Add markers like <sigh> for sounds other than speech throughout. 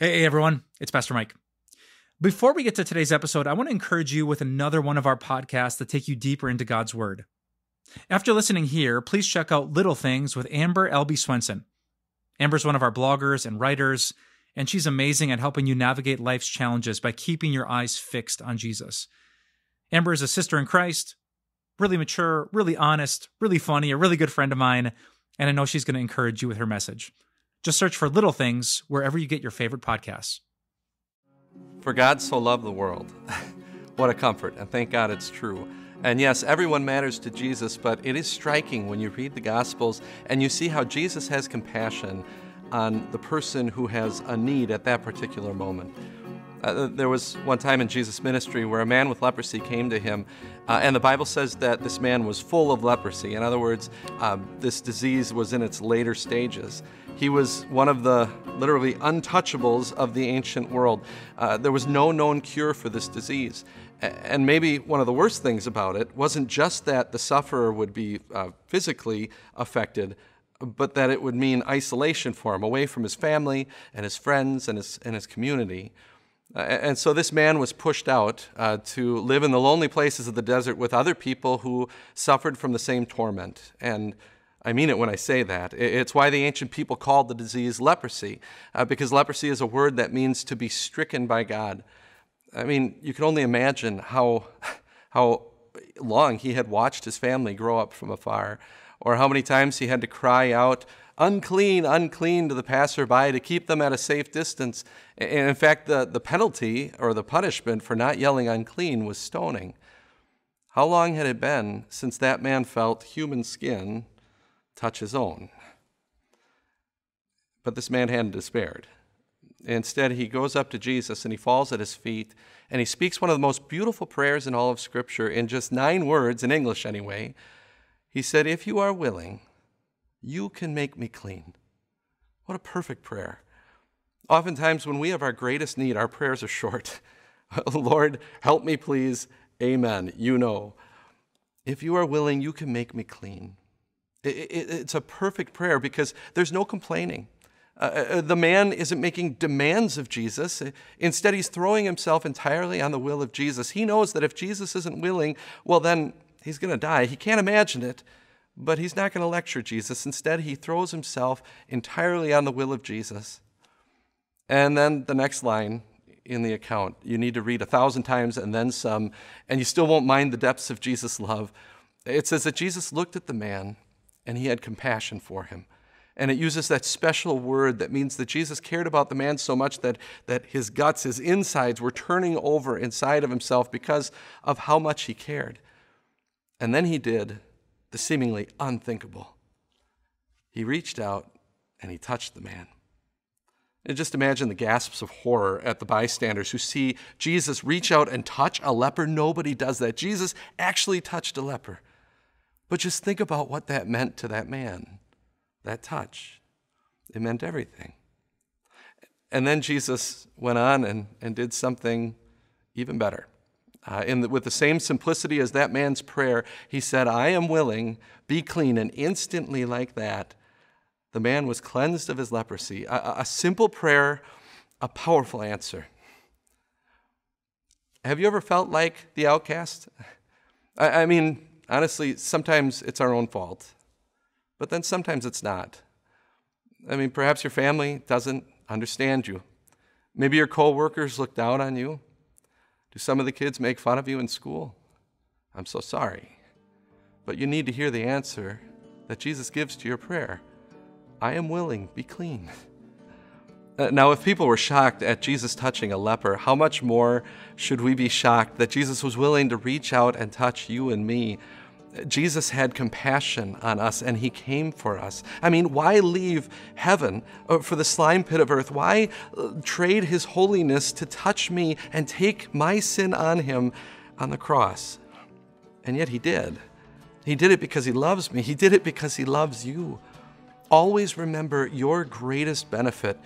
Hey, everyone, it's Pastor Mike. Before we get to today's episode, I want to encourage you with another one of our podcasts that take you deeper into God's Word. After listening here, please check out Little Things with Amber Albee Swenson. Amber's one of our bloggers and writers, and she's amazing at helping you navigate life's challenges by keeping your eyes fixed on Jesus. Amber is a sister in Christ, really mature, really honest, really funny, a really good friend of mine, and I know she's going to encourage you with her message. Just search for Little Things wherever you get your favorite podcasts. For God so loved the world. <laughs> what a comfort, and thank God it's true. And yes, everyone matters to Jesus, but it is striking when you read the Gospels and you see how Jesus has compassion on the person who has a need at that particular moment. Uh, there was one time in Jesus' ministry where a man with leprosy came to him, uh, and the Bible says that this man was full of leprosy. In other words, uh, this disease was in its later stages. He was one of the literally untouchables of the ancient world. Uh, there was no known cure for this disease. And maybe one of the worst things about it wasn't just that the sufferer would be uh, physically affected, but that it would mean isolation for him, away from his family and his friends and his, and his community. Uh, and so this man was pushed out uh, to live in the lonely places of the desert with other people who suffered from the same torment. And I mean it when I say that. It's why the ancient people called the disease leprosy, uh, because leprosy is a word that means to be stricken by God. I mean, you can only imagine how, how long he had watched his family grow up from afar, or how many times he had to cry out, unclean, unclean to the passerby to keep them at a safe distance. And in fact, the, the penalty or the punishment for not yelling unclean was stoning. How long had it been since that man felt human skin touch his own? But this man hadn't despaired. Instead, he goes up to Jesus and he falls at his feet and he speaks one of the most beautiful prayers in all of Scripture in just nine words, in English anyway. He said, If you are willing, you can make me clean. What a perfect prayer. Oftentimes, when we have our greatest need, our prayers are short. <laughs> Lord, help me, please. Amen. You know. If you are willing, you can make me clean. It's a perfect prayer because there's no complaining. Uh, uh, the man isn't making demands of Jesus. Instead, he's throwing himself entirely on the will of Jesus. He knows that if Jesus isn't willing, well, then he's going to die. He can't imagine it, but he's not going to lecture Jesus. Instead, he throws himself entirely on the will of Jesus. And then the next line in the account, you need to read a thousand times and then some, and you still won't mind the depths of Jesus' love. It says that Jesus looked at the man and he had compassion for him. And it uses that special word that means that Jesus cared about the man so much that, that his guts, his insides, were turning over inside of himself because of how much he cared. And then he did the seemingly unthinkable. He reached out and he touched the man. And just imagine the gasps of horror at the bystanders who see Jesus reach out and touch a leper. Nobody does that. Jesus actually touched a leper. But just think about what that meant to that man that touch. It meant everything. And then Jesus went on and, and did something even better. Uh, in the, with the same simplicity as that man's prayer, he said, I am willing, be clean. And instantly, like that, the man was cleansed of his leprosy. A, a simple prayer, a powerful answer. Have you ever felt like the outcast? I, I mean, honestly, sometimes it's our own fault but then sometimes it's not. I mean, perhaps your family doesn't understand you. Maybe your coworkers look down on you. Do some of the kids make fun of you in school? I'm so sorry. But you need to hear the answer that Jesus gives to your prayer I am willing, be clean. Uh, now, if people were shocked at Jesus touching a leper, how much more should we be shocked that Jesus was willing to reach out and touch you and me Jesus had compassion on us and he came for us. I mean, why leave heaven uh, for the slime pit of earth? Why uh, trade his holiness to touch me and take my sin on him on the cross? And yet he did. He did it because he loves me, he did it because he loves you. Always remember your greatest benefit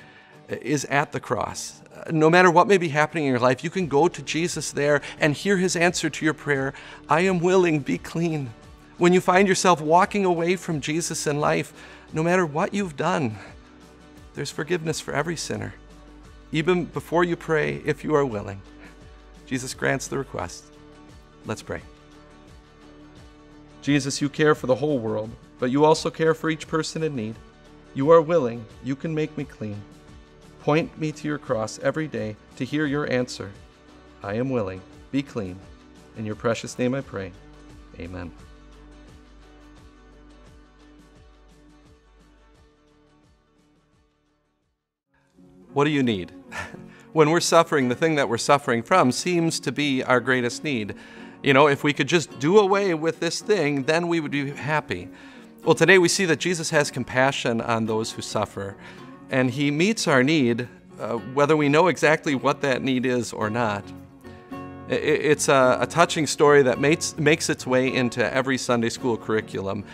is at the cross. Uh, no matter what may be happening in your life, you can go to Jesus there and hear his answer to your prayer I am willing, be clean. When you find yourself walking away from Jesus in life, no matter what you've done, there's forgiveness for every sinner. even before you pray, if you are willing. Jesus grants the request. Let's pray. Jesus, you care for the whole world, but you also care for each person in need. You are willing, you can make me clean. Point me to your cross every day to hear your answer. I am willing, be clean. In your precious name I pray. Amen. What do you need? <laughs> when we're suffering, the thing that we're suffering from seems to be our greatest need. You know, if we could just do away with this thing, then we would be happy. Well, today we see that Jesus has compassion on those who suffer, and he meets our need, uh, whether we know exactly what that need is or not. It's a, a touching story that makes, makes its way into every Sunday school curriculum.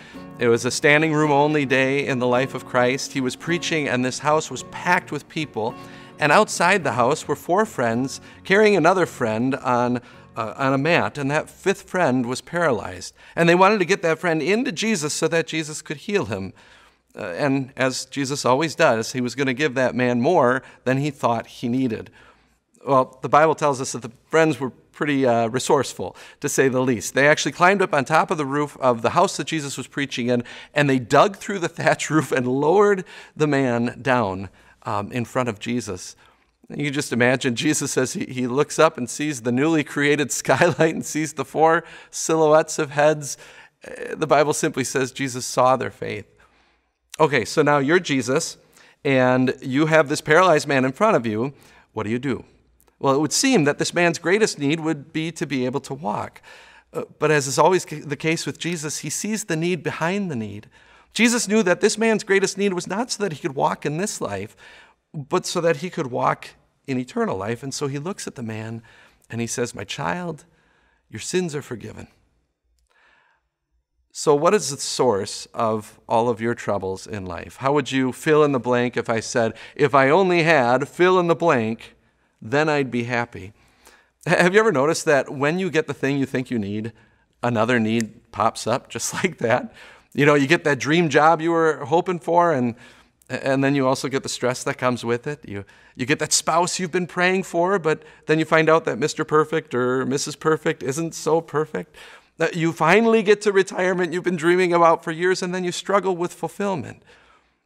It was a standing room only day in the life of Christ. He was preaching, and this house was packed with people. And outside the house were four friends carrying another friend on uh, on a mat, and that fifth friend was paralyzed. And they wanted to get that friend into Jesus so that Jesus could heal him. Uh, and as Jesus always does, he was going to give that man more than he thought he needed. Well, the Bible tells us that the friends were pretty uh, resourceful, to say the least. They actually climbed up on top of the roof of the house that Jesus was preaching in, and they dug through the <laughs> thatch roof and lowered the man down um, in front of Jesus. You just imagine Jesus as he, he looks up and sees the newly created <laughs> skylight and sees the four silhouettes of heads. Uh, the Bible simply says Jesus saw their faith. Okay, so now you're Jesus and you have this paralyzed man in front of you. What do you do? Well, it would seem that this man's greatest need would be to be able to walk. Uh, but as is always the case with Jesus, he sees the need behind the need. Jesus knew that this man's greatest need was not so that he could walk in this life, but so that he could walk in eternal life. And so he looks at the man and he says, My child, your sins are forgiven. So, what is the source of all of your troubles in life? How would you fill in the blank if I said, If I only had fill in the blank, then I'd be happy? Have you ever noticed that when you get the thing you think you need, another need pops up <laughs> just like that? You know, you get that dream job you were hoping for, and and then you also get the stress that comes with it. You, you get that spouse you've been praying for, but then you find out that Mr. Perfect or Mrs. Perfect isn't so perfect. You finally get to retirement you've been dreaming about for years, and then you struggle with fulfillment.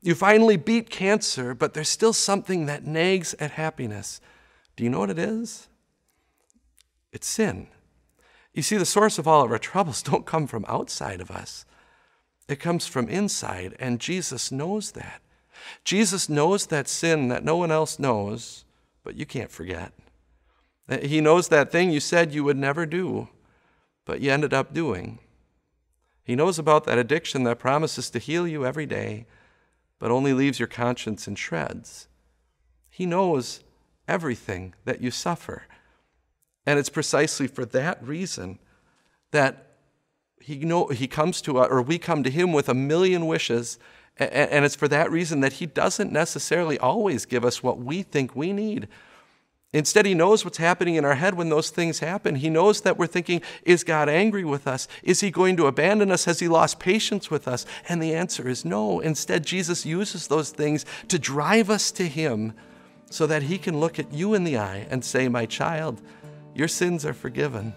You finally beat cancer, but there's still something that nags at happiness. Do you know what it is? It's sin. You see, the source of all of our troubles <laughs> don't come from outside of us. It comes from inside, and Jesus knows that. Jesus knows that sin that no one else knows, but you can't forget. He knows that thing you said you would never do, but you ended up doing. He knows about that addiction that promises to heal you every day, but only leaves your conscience in shreds. He knows everything that you suffer. And it's precisely for that reason that he, know, he comes to us, or we come to him with a million wishes and it's for that reason that He doesn't necessarily always give us what we think we need. Instead, He knows what's happening in our head when those things happen. He knows that we're thinking, Is God angry with us? Is He going to abandon us? Has He lost patience with us? And the answer is no. Instead, Jesus uses those things to drive us to Him so that He can look at you in the eye and say, My child, your sins are forgiven.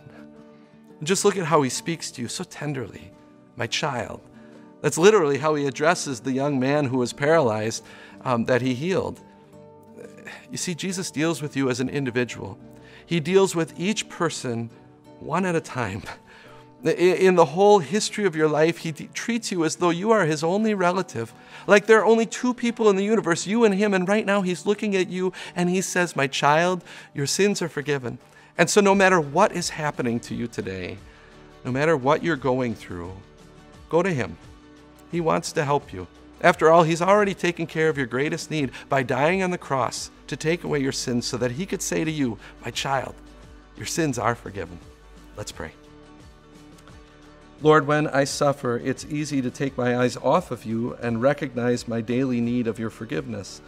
Just look at how He speaks to you so tenderly. My child, that's literally how he addresses the young man who was paralyzed um, that he healed. You see, Jesus deals with you as an individual, he deals with each person one at a time. In the whole history of your life, he treats you as though you are his only relative. Like there are only two people in the universe, you and him, and right now he's looking at you and he says, My child, your sins are forgiven. And so, no matter what is happening to you today, no matter what you're going through, go to him. He wants to help you. After all, He's already taken care of your greatest need by dying on the cross to take away your sins so that He could say to you, My child, your sins are forgiven. Let's pray. Lord, when I suffer, it's easy to take my eyes off of you and recognize my daily need of your forgiveness.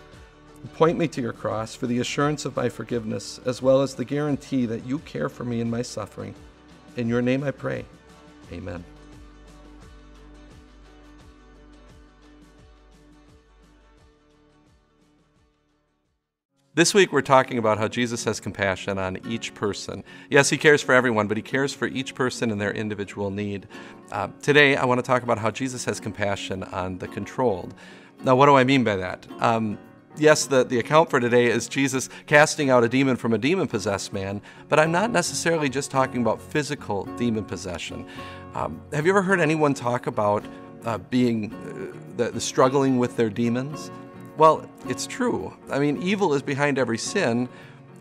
Point me to your cross for the assurance of my forgiveness, as well as the guarantee that you care for me in my suffering. In your name I pray. Amen. This week, we're talking about how Jesus has compassion on each person. Yes, he cares for everyone, but he cares for each person and their individual need. Uh, today, I want to talk about how Jesus has compassion on the controlled. Now, what do I mean by that? Um, yes, the, the account for today is Jesus casting out a demon from a demon possessed man, but I'm not necessarily just talking about physical demon possession. Um, have you ever heard anyone talk about uh, being uh, the, the struggling with their demons? Well, it's true. I mean, evil is behind every sin,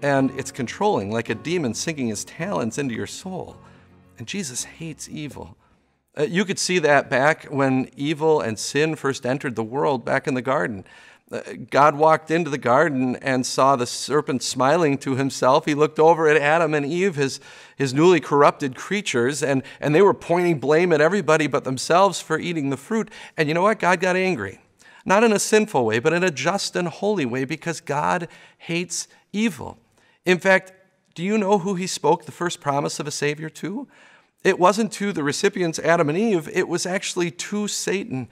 and it's controlling, like a demon sinking his talons into your soul. And Jesus hates evil. Uh, you could see that back when evil and sin first entered the world back in the garden. Uh, God walked into the garden and saw the serpent smiling to himself. He looked over at Adam and Eve, his, his newly corrupted creatures, and, and they were pointing blame at everybody but themselves for eating the fruit. And you know what? God got angry not in a sinful way, but in a just and holy way, because God hates evil. In fact, do you know who he spoke the first promise of a Savior to? It wasn't to the recipients, Adam and Eve, it was actually to Satan.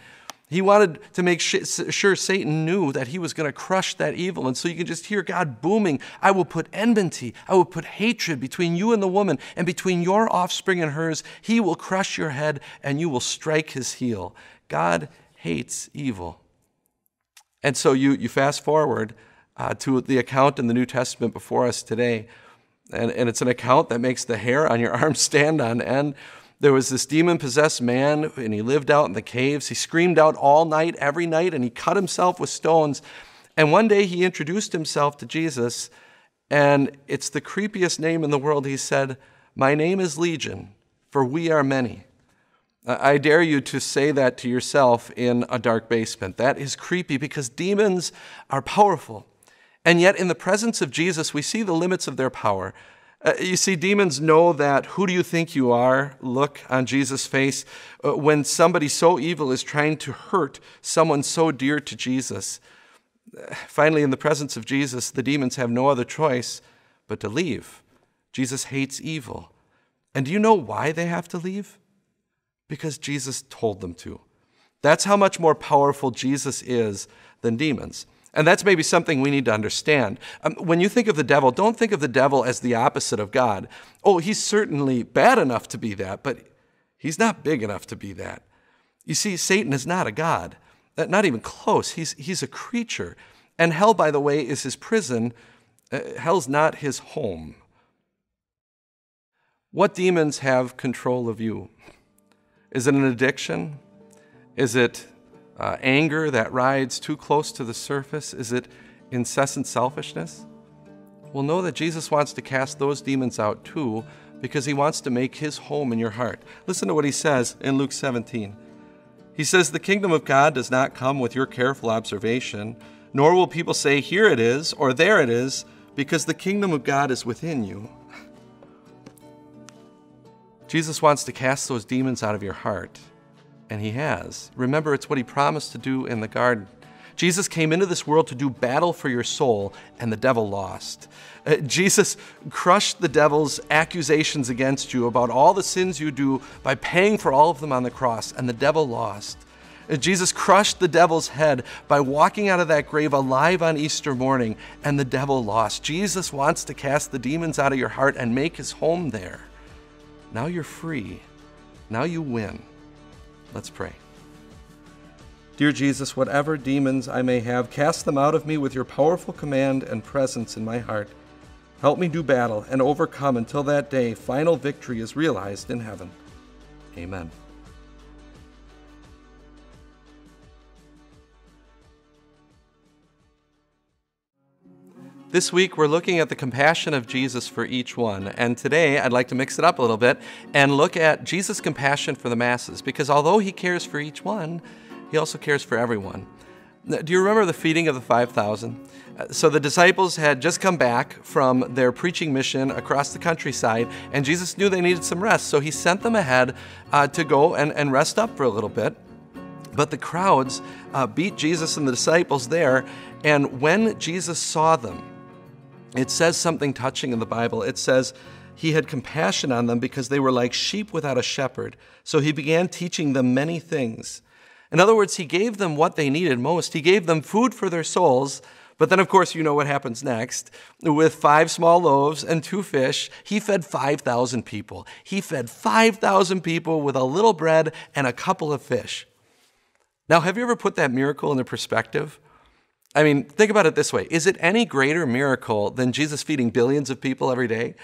He wanted to make sure Satan knew that he was going to crush that evil. And so you can just hear God booming I will put enmity, I will put hatred between you and the woman, and between your offspring and hers. He will crush your head, and you will strike his heel. God hates evil. And so you, you fast forward uh, to the account in the New Testament before us today, and, and it's an account that makes the hair on your <laughs> arm stand on end. There was this demon possessed man, and he lived out in the caves. He screamed out all night, every night, and he cut himself with stones. And one day he introduced himself to Jesus, and it's the creepiest name in the world. He said, My name is Legion, for we are many. I dare you to say that to yourself in a dark basement. That is creepy because demons are powerful. And yet, in the presence of Jesus, we see the limits of their power. Uh, you see, demons know that who do you think you are? Look on Jesus' face uh, when somebody so evil is trying to hurt someone so dear to Jesus. finally, in the presence of Jesus, the demons have no other choice but to leave. Jesus hates evil. And do you know why they have to leave? Because Jesus told them to. That's how much more powerful Jesus is than demons. And that's maybe something we need to understand. Um, when you think of the devil, don't think of the devil as the opposite of God. Oh, he's certainly bad enough to be that, but he's not big enough to be that. You see, Satan is not a God, uh, not even close. He's, he's a creature. And hell, by the way, is his prison. Uh, hell's not his home. What demons have control of you? Is it an addiction? Is it uh, anger that rides too close to the surface? Is it incessant selfishness? Well, know that Jesus wants to cast those demons out too because he wants to make his home in your heart. Listen to what he says in Luke 17. He says, The kingdom of God does not come with your careful observation, nor will people say, Here it is, or there it is, because the kingdom of God is within you. Jesus wants to cast those demons out of your heart, and he has. Remember, it's what he promised to do in the garden. Jesus came into this world to do battle for your soul, and the devil lost. Uh, Jesus crushed the devil's accusations against you about all the sins you do by paying for all of them on the cross, and the devil lost. Uh, Jesus crushed the devil's head by walking out of that grave alive on Easter morning, and the devil lost. Jesus wants to cast the demons out of your heart and make his home there. Now you're free. Now you win. Let's pray. Dear Jesus, whatever demons I may have, cast them out of me with your powerful command and presence in my heart. Help me do battle and overcome until that day final victory is realized in heaven. Amen. This week, we're looking at the compassion of Jesus for each one. And today, I'd like to mix it up a little bit and look at Jesus' compassion for the masses, because although he cares for each one, he also cares for everyone. Do you remember the feeding of the 5,000? Uh, so the disciples had just come back from their preaching mission across the countryside, and Jesus knew they needed some rest, so he sent them ahead uh, to go and, and rest up for a little bit. But the crowds uh, beat Jesus and the disciples there, and when Jesus saw them, it says something touching in the Bible. It says, He had compassion on them because they were like sheep without a shepherd. So He began teaching them many things. In other words, He gave them what they needed most. He gave them food for their souls, But then, of course, you know what happens next. With five small loaves and two fish, he fed 5,000 people. He fed 5,000 people with a little bread and a couple of fish. Now, have you ever put that miracle into perspective? I mean, think about it this way Is it any greater miracle than Jesus feeding billions of people every day?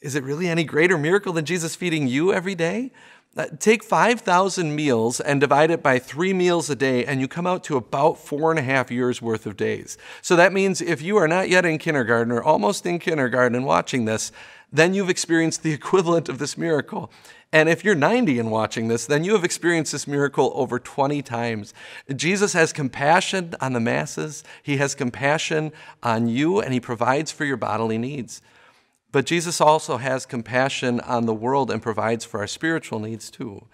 Is it really any greater miracle than Jesus feeding you every day? Uh, take 5,000 meals and divide it by three meals a day, and you come out to about four and a half years worth of days. So that means if you are not yet in kindergarten or almost in kindergarten and watching this, then you've experienced the <laughs> equivalent of this miracle. And if you're 90 and watching this, then you have experienced this miracle over 20 times. Jesus has compassion on the masses, He has compassion on you, and He provides for your bodily needs. But Jesus also has compassion on the world and provides for our spiritual needs too.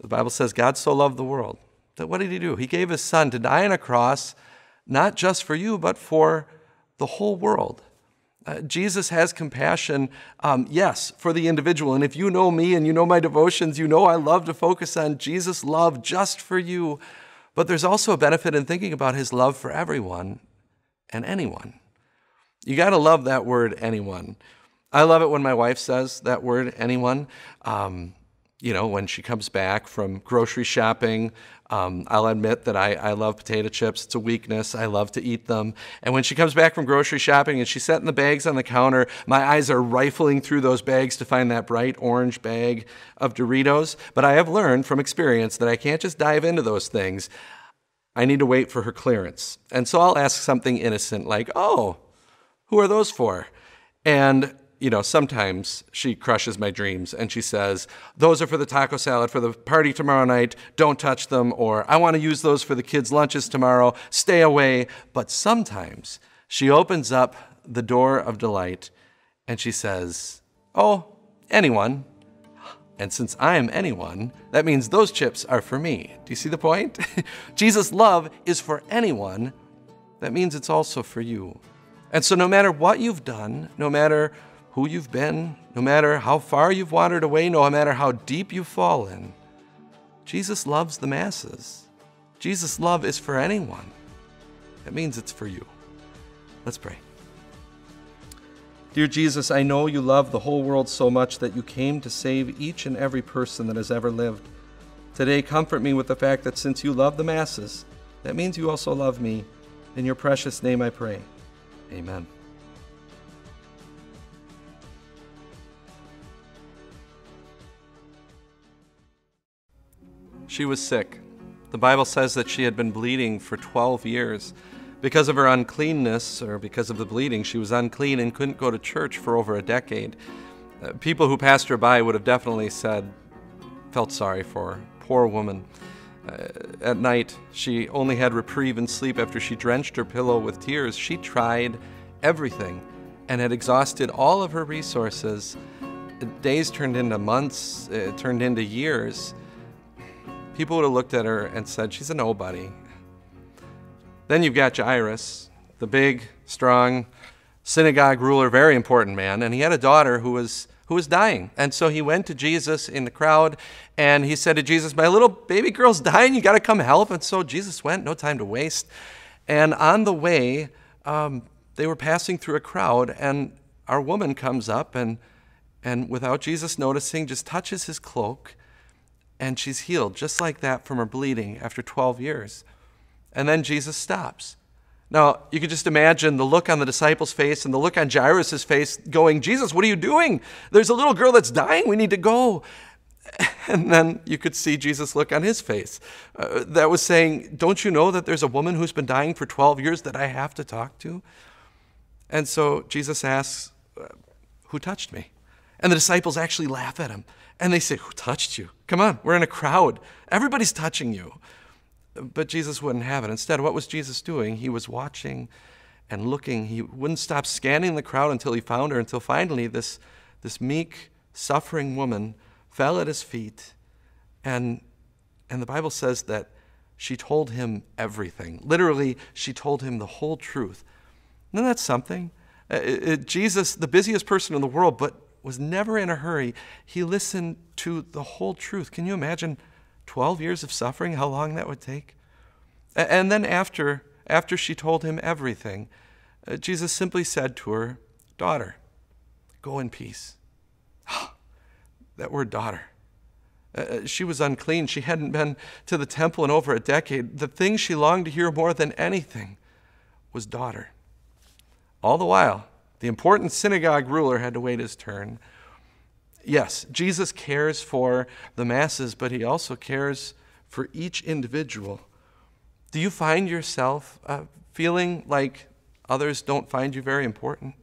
The Bible says God so loved the world that what did he do? He gave his son to die on a cross, not just for you, but for the whole world. Uh, Jesus has compassion, um, yes, for the individual. And if you know me and you know my devotions, you know I love to focus on Jesus' love just for you. But there's also a benefit in thinking about his love for everyone and anyone. You got to love that word, anyone. I love it when my wife says that word, anyone. Um, you know, when she comes back from grocery shopping, um, I'll admit that I, I love potato chips. It's a weakness. I love to eat them. And when she comes back from grocery shopping and she's setting the bags on the counter, my eyes are rifling through those bags to find that bright orange bag of Doritos. But I have learned from experience that I can't just dive into those things. I need to wait for her clearance. And so I'll ask something innocent like, oh, who are those for? And you know, sometimes she crushes my dreams and she says, Those are for the taco salad for the party tomorrow night. Don't touch them. Or I want to use those for the kids' lunches tomorrow. Stay away. But sometimes she opens up the door of delight and she says, Oh, anyone. And since I am anyone, that means those chips are for me. Do you see the point? <laughs> Jesus' love is for anyone. That means it's also for you. And so, no matter what you've done, no matter who you've been, no matter how far you've wandered away, no matter how deep you've fallen, Jesus loves the masses. Jesus' love is for anyone. That means it's for you. Let's pray. Dear Jesus, I know you love the whole world so much that you came to save each and every person that has ever lived. Today, comfort me with the fact that since you love the masses, that means you also love me. In your precious name I pray. Amen. She was sick. The Bible says that she had been bleeding for 12 years. Because of her uncleanness, or because of the bleeding, she was unclean and couldn't go to church for over a decade. Uh, people who passed her by would have definitely said, felt sorry for her. Poor woman. Uh, at night, she only had reprieve and sleep after she drenched her pillow with tears. She tried everything and had exhausted all of her resources. Days turned into months, it turned into years. People would have looked at her and said, She's a nobody. Then you've got Jairus, the big, strong synagogue ruler, very important man, and he had a daughter who was who was dying. And so he went to Jesus in the crowd and he said to Jesus, My little baby girl's dying. You got to come help. And so Jesus went, no time to waste. And on the way, um, they were passing through a crowd, and our woman comes up and, and without Jesus noticing, just touches his cloak, and she's healed just like that from her bleeding after 12 years. And then Jesus stops. Now, you can just imagine the look on the disciples' face and the look on Jairus' face going, Jesus, what are you doing? There's a little girl that's dying. We need to go. <laughs> And then you could see Jesus' look on his face uh, that was saying, Don't you know that there's a woman who's been dying for 12 years that I have to talk to? And so Jesus asks, Who touched me? And the disciples actually laugh at him. And they say, Who touched you? Come on, we're in a crowd. Everybody's touching you. But Jesus wouldn't have it. Instead, what was Jesus doing? He was watching and looking. He wouldn't stop scanning the crowd until he found her, until finally this, this meek, suffering woman fell at his feet. And, and the Bible says that she told him everything. Literally, she told him the whole truth. Isn't that something? Uh, it, Jesus, the busiest person in the world, but was never in a hurry. He listened to the whole truth. Can you imagine 12 years of suffering, how long that would take? And then after, after she told him everything, uh, Jesus simply said to her, Daughter, go in peace. that word daughter. Uh, uh, she was unclean. She hadn't been to the temple in over a decade. The thing she longed to hear more than anything was daughter. All the while, the important synagogue ruler had to wait his turn. Yes, Jesus cares for the masses, but he also cares for each individual. Do you find yourself uh, feeling like others don't find you very important?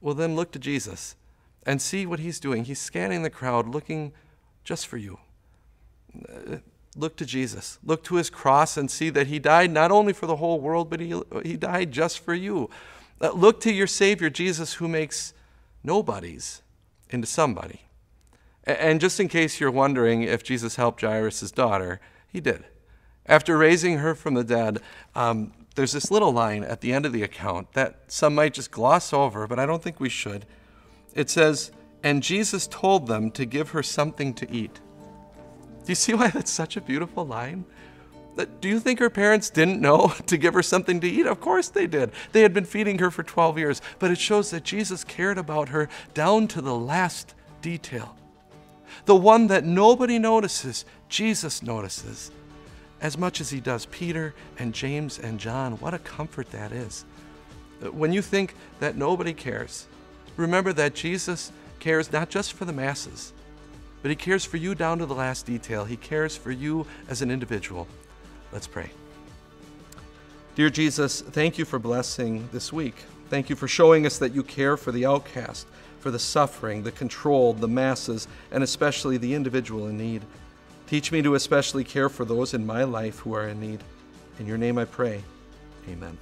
Well, then look to Jesus and see what he's doing. He's scanning the crowd, looking just for you. Uh, look to Jesus. Look to his cross and see that he died not only for the whole world, but he, he died just for you. Uh, look to your Savior, Jesus, who makes nobodies into somebody. And just in case you're wondering if Jesus helped Jairus' daughter, he did. After raising her from the dead, um, there's this little line at the end of the account that some might just gloss over, but I don't think we should. It says, And Jesus told them to give her something to eat. Do you see why that's such a beautiful line? Do you think her parents didn't know <laughs> to give her something to eat? Of course they did. They had been feeding her for 12 years, but it shows that Jesus cared about her down to the last detail. The one that nobody notices, Jesus notices as much as he does Peter and James and John. What a comfort that is. Uh, when you think that nobody cares, remember that Jesus cares not just for the masses, but he cares for you down to the last detail. He cares for you as an individual. Let's pray. Dear Jesus, thank you for blessing this week. Thank you for showing us that you care for the outcast, for the suffering, the controlled, the masses, and especially the individual in need. Teach me to especially care for those in my life who are in need. In your name I pray. Amen.